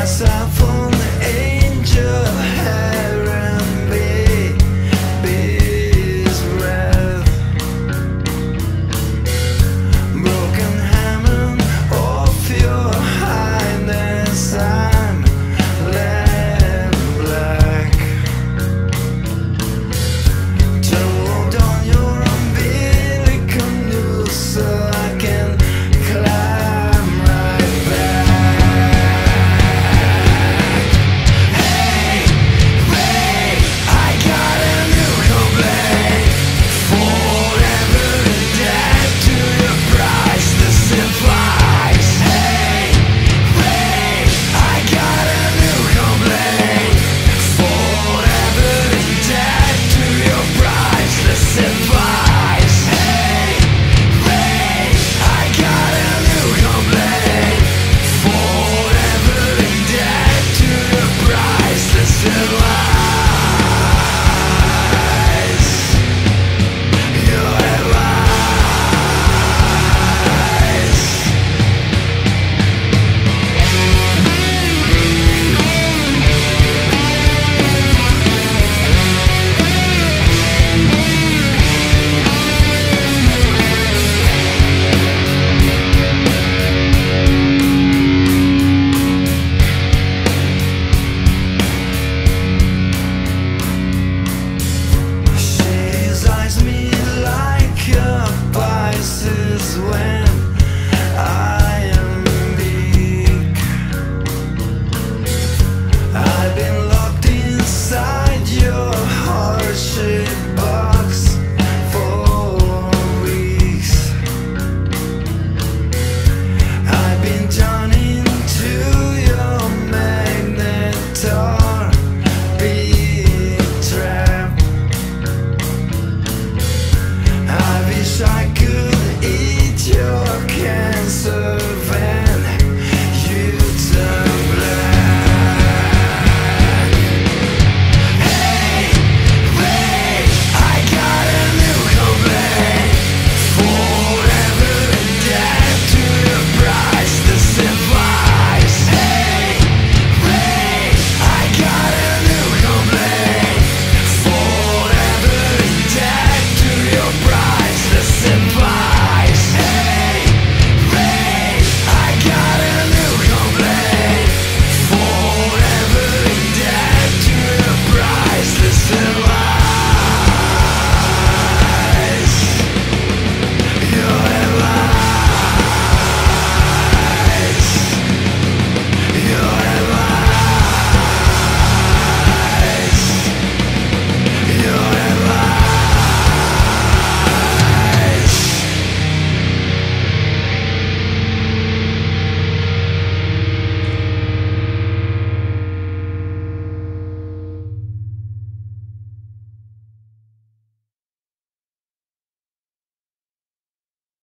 myself only angel.